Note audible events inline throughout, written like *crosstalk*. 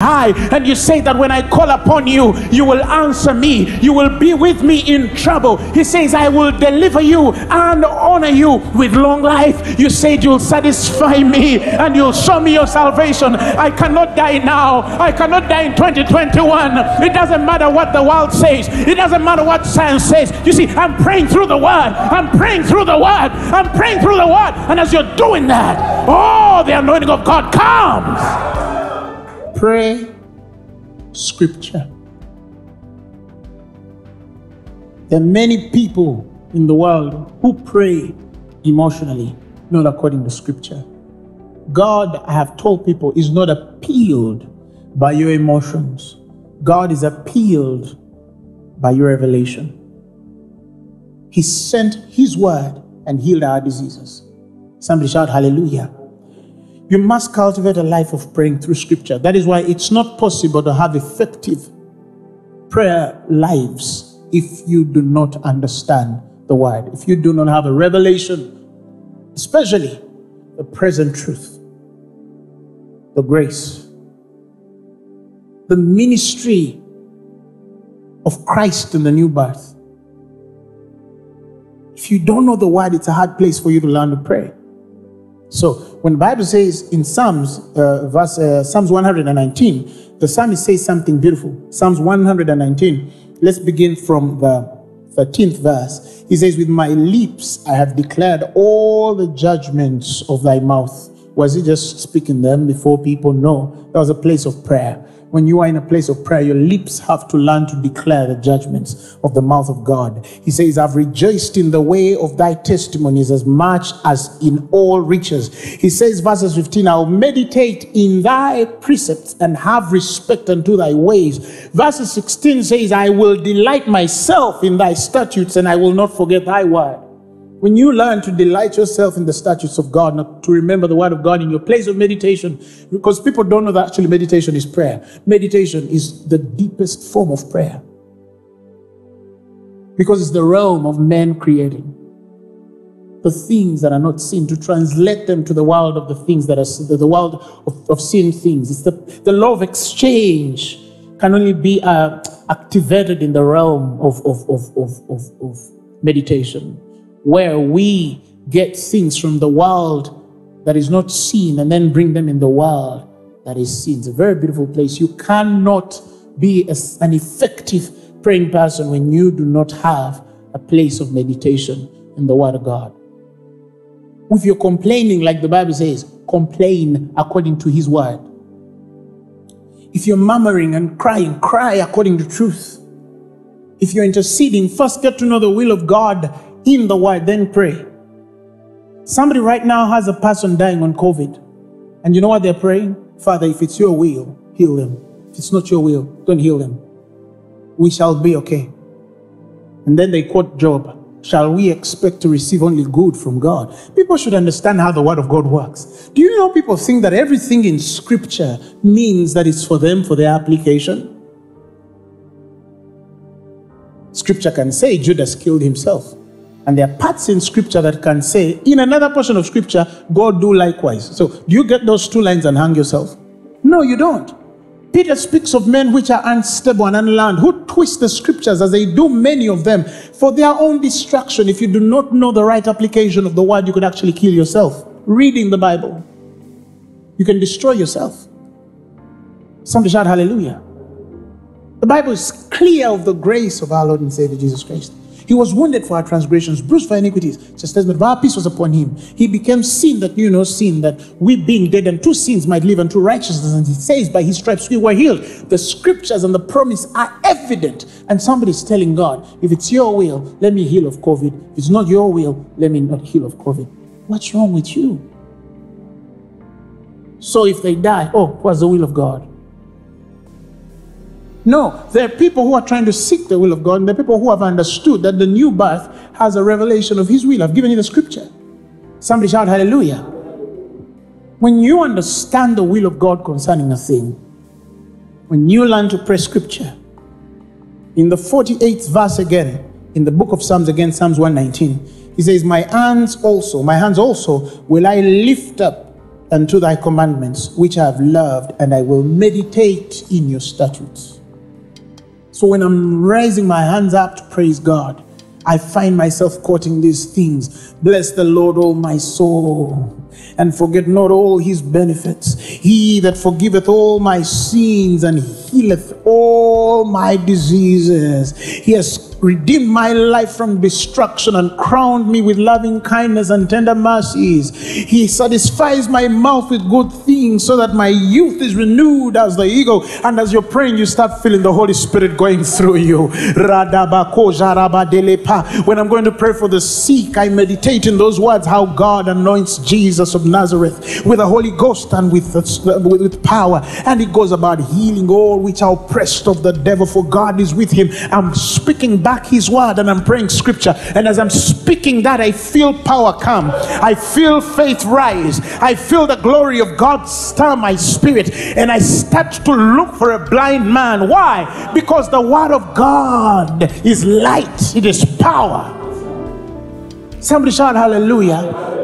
high and you say that when I call upon you, you will answer me, you will be with me in trouble. He says, I will deliver you and honor you with long life. You said you'll satisfy me and you'll show me your salvation. I cannot die now, I cannot die in 2021. It doesn't matter what the world says, it doesn't matter what science says. You see, I'm praying through the word, I'm praying through the word, I'm praying through the word, and as you're doing that, oh, the anointing of God comes pray scripture. There are many people in the world who pray emotionally, not according to scripture. God, I have told people, is not appealed by your emotions. God is appealed by your revelation. He sent His word and healed our diseases. Somebody shout hallelujah. You must cultivate a life of praying through scripture. That is why it's not possible to have effective prayer lives if you do not understand the word, if you do not have a revelation, especially the present truth, the grace, the ministry of Christ in the new birth. If you don't know the word, it's a hard place for you to learn to pray. So when the Bible says in Psalms, uh, verse uh, Psalms 119, the psalmist says something beautiful. Psalms 119. Let's begin from the 13th verse. He says, "With my lips I have declared all the judgments of thy mouth." Was he just speaking them before people? No, that was a place of prayer when you are in a place of prayer, your lips have to learn to declare the judgments of the mouth of God. He says, I've rejoiced in the way of thy testimonies as much as in all riches. He says, verses 15, I'll meditate in thy precepts and have respect unto thy ways. Verses 16 says, I will delight myself in thy statutes and I will not forget thy word. When you learn to delight yourself in the statutes of God, not to remember the word of God in your place of meditation, because people don't know that actually meditation is prayer. Meditation is the deepest form of prayer. Because it's the realm of men creating the things that are not seen, to translate them to the world of the things that are the world of, of seen things. It's the, the law of exchange can only be uh, activated in the realm of, of, of, of, of, of meditation where we get things from the world that is not seen and then bring them in the world that is seen. It's a very beautiful place. You cannot be a, an effective praying person when you do not have a place of meditation in the Word of God. If you're complaining, like the Bible says, complain according to His Word. If you're murmuring and crying, cry according to truth. If you're interceding, first get to know the will of God in the word, then pray. Somebody right now has a person dying on COVID. And you know what they're praying? Father, if it's your will, heal them. If it's not your will, don't heal them. We shall be okay. And then they quote Job Shall we expect to receive only good from God? People should understand how the Word of God works. Do you know people think that everything in Scripture means that it's for them for their application? Scripture can say Judas killed himself. And there are parts in scripture that can say, in another portion of scripture, God do likewise. So, do you get those two lines and hang yourself? No, you don't. Peter speaks of men which are unstable and unlearned, who twist the scriptures as they do many of them for their own destruction. If you do not know the right application of the word, you could actually kill yourself. Reading the Bible, you can destroy yourself. Somebody shout hallelujah. The Bible is clear of the grace of our Lord and Savior Jesus Christ. He was wounded for our transgressions, bruised for iniquities. Chastisement of our peace was upon him. He became sin that knew no sin, that we being dead and to sins might live unto righteousness. And he says, by his stripes we were healed. The scriptures and the promise are evident. And somebody's telling God, if it's your will, let me heal of COVID. If it's not your will, let me not heal of COVID. What's wrong with you? So if they die, oh, what's the will of God? No, there are people who are trying to seek the will of God, and there are people who have understood that the new birth has a revelation of His will. I've given you the scripture. Somebody shout hallelujah. When you understand the will of God concerning a thing, when you learn to pray scripture, in the 48th verse again, in the book of Psalms again, Psalms 119, he says, My hands also, my hands also will I lift up unto thy commandments, which I have loved, and I will meditate in your statutes. So when I'm raising my hands up to praise God, I find myself quoting these things. Bless the Lord, all my soul, and forget not all his benefits. He that forgiveth all my sins and healeth all my diseases. He has redeemed my life from destruction and crowned me with loving kindness and tender mercies. He satisfies my mouth with good things so that my youth is renewed as the eagle. And as you're praying, you start feeling the Holy Spirit going through you. When I'm going to pray for the sick, I meditate in those words how God anoints Jesus of Nazareth with the Holy Ghost and with, with power. And he goes about healing all which are oppressed of the devil, for God is with him. I'm speaking back his word and I'm praying scripture. And as I'm speaking that, I feel power come. I feel faith rise. I feel the glory of God stir my spirit. And I start to look for a blind man. Why? Because the word of God is light, it is power. Somebody shout hallelujah.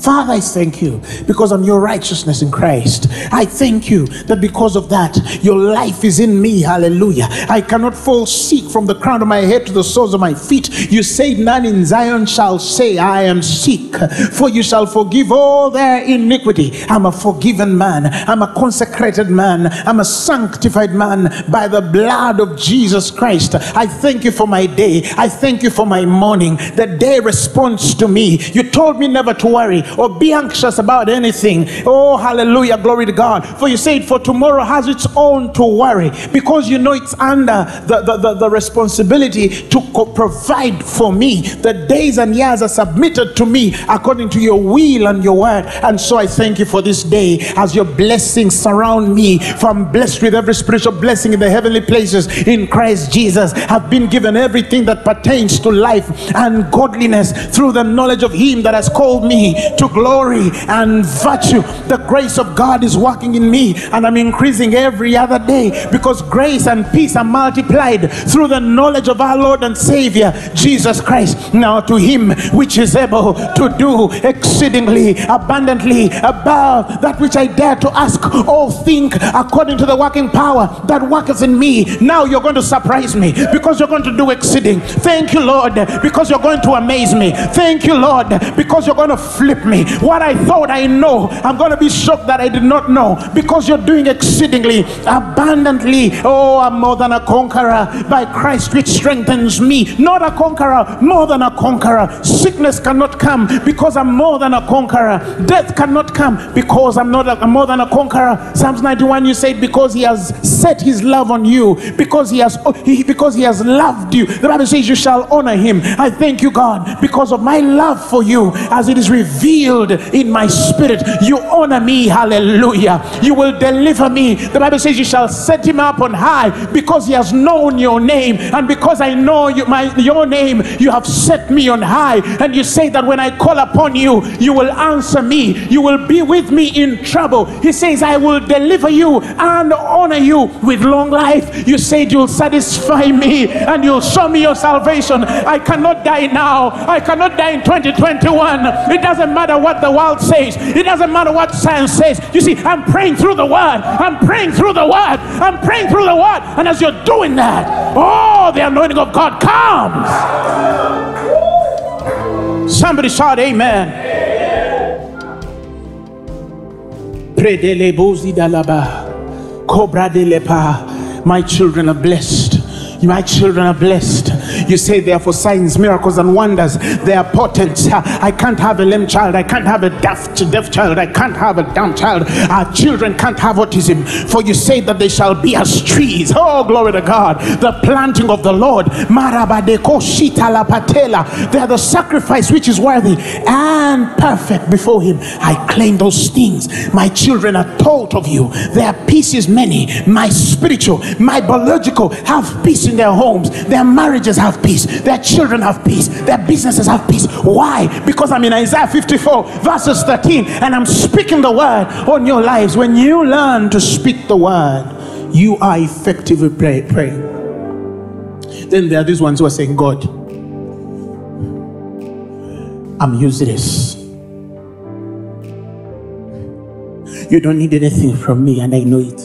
Father, I thank you because of your righteousness in Christ. I thank you that because of that, your life is in me. Hallelujah. I cannot fall sick from the crown of my head to the soles of my feet. You say, None in Zion shall say, I am sick, for you shall forgive all their iniquity. I'm a forgiven man. I'm a consecrated man. I'm a sanctified man by the blood of Jesus Christ. I thank you for my day. I thank you for my morning. The day responds to me. You told me never to worry or be anxious about anything. Oh, hallelujah, glory to God. For you said, For tomorrow has its own to worry because you know it's under the, the, the, the responsibility to provide for me. The days and years are submitted to me according to your will and your word. And so I thank you for this day as your blessings surround me. For I'm blessed with every spiritual blessing in the heavenly places in Christ Jesus. Have been given everything that pertains to life and godliness through the knowledge of Him that has called me to glory and virtue. The grace of God is working in me, and I'm increasing every other day because grace and peace are multiplied through the knowledge of our Lord and Savior Jesus Christ. Now, to Him which is able to do exceedingly abundantly above that which I dare to ask or think according to the working power that worketh in me. Now, you're going to surprise me because you're going to do exceeding. Thank you, Lord, because you're going to amaze me. Thank you, Lord, because you're going to flip me. What I thought I know, I'm going to be shocked that I did not know because you're doing exceedingly abundantly. Oh, I'm more than a conqueror by Christ, which strengthens me. Not a conqueror, more than a conqueror. Sickness cannot come because I'm more than a conqueror. Death cannot come because I'm not a, I'm more than a conqueror. Psalms 91, you said, because he has set his love on you, because he has he, because he has loved you. The Bible says you shall honor him. I thank you, God, because of my love for you, as it is revealed in my spirit. You honor me, hallelujah. You will deliver me. The Bible says you shall set him up on high because he has known your name, and because I know you, my your name, you have set me on high. And you say that when I call upon you, you will answer me. You will be with me in trouble. He says, I will deliver you and honor you with long life. You said you'll satisfy me and you'll show me your salvation. I cannot die now. I cannot die in 2021. It doesn't matter what the world says. It doesn't matter what science says. You see, I'm praying through the word. I'm praying through the word. I'm praying through the word. And as you're doing that, oh, the anointing of God comes. Somebody shout amen. Lepa. My children are blessed. My children are blessed. You say they are for signs, miracles, and wonders. They are potent. I can't have a lame child. I can't have a deaf, deaf child. I can't have a dumb child. Our children can't have autism. For you say that they shall be as trees. Oh, glory to God. The planting of the Lord. They are the sacrifice which is worthy and perfect before Him. I claim those things. My children are taught of you. Their peace is many. My spiritual, my biological have peace in their homes. Their marriages have peace. Their children have peace. Their businesses have peace. Why? Because I'm in Isaiah 54, verses 13, and I'm speaking the word on your lives. When you learn to speak the word, you are effectively pray, praying. Then there are these ones who are saying, God, I'm useless. You don't need anything from me, and I know it.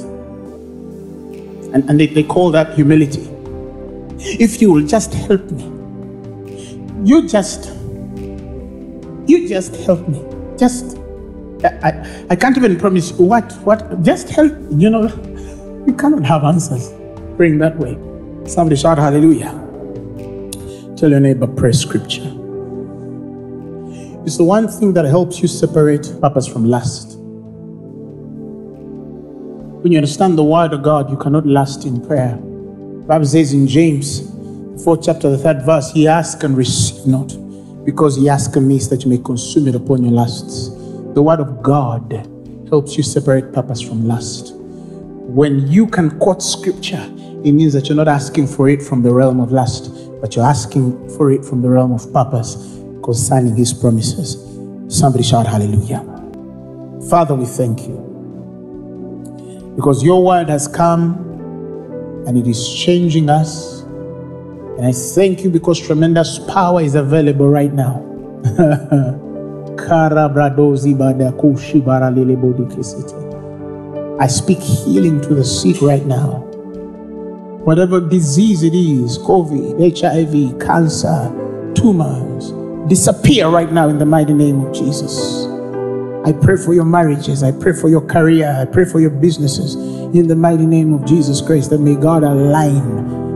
And, and they, they call that humility. If you will just help me, you just, you just help me. Just, I, I, can't even promise what, what, just help. You know, *laughs* you cannot have answers praying that way. Somebody shout hallelujah. Tell your neighbor, pray scripture. It's the one thing that helps you separate purpose from lust. When you understand the word of God, you cannot last in prayer. Bible says in James, fourth chapter, the third verse, he ask and receive not, because he ask amiss that you may consume it upon your lusts. The word of God helps you separate purpose from lust. When you can quote scripture, it means that you're not asking for it from the realm of lust, but you're asking for it from the realm of purpose concerning his promises. Somebody shout hallelujah. Father, we thank you because your word has come and it is changing us. And I thank you because tremendous power is available right now. *laughs* I speak healing to the sick right now. Whatever disease it is COVID, HIV, cancer, tumors disappear right now in the mighty name of Jesus. I pray for your marriages. I pray for your career. I pray for your businesses in the mighty name of Jesus Christ. That may God align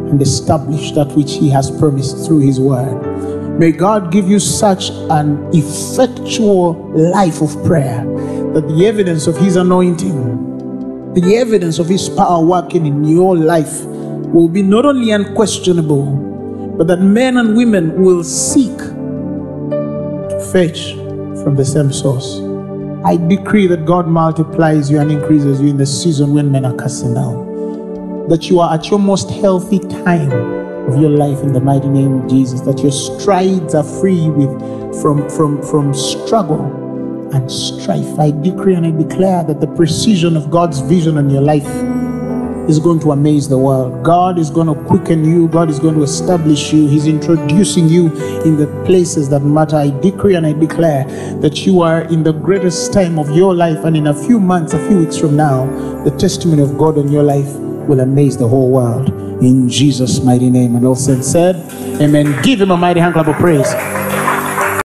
and establish that which He has promised through His word. May God give you such an effectual life of prayer that the evidence of His anointing, the evidence of His power working in your life will be not only unquestionable, but that men and women will seek to fetch from the same source. I decree that God multiplies you and increases you in the season when men are casting down. That you are at your most healthy time of your life in the mighty name of Jesus. That your strides are free with from from from struggle and strife. I decree and I declare that the precision of God's vision on your life is going to amaze the world. God is going to quicken you. God is going to establish you. He's introducing you in the places that matter. I decree and I declare that you are in the greatest time of your life. And in a few months, a few weeks from now, the testimony of God on your life will amaze the whole world. In Jesus' mighty name. And all said, Amen. Give him a mighty hand clap of praise.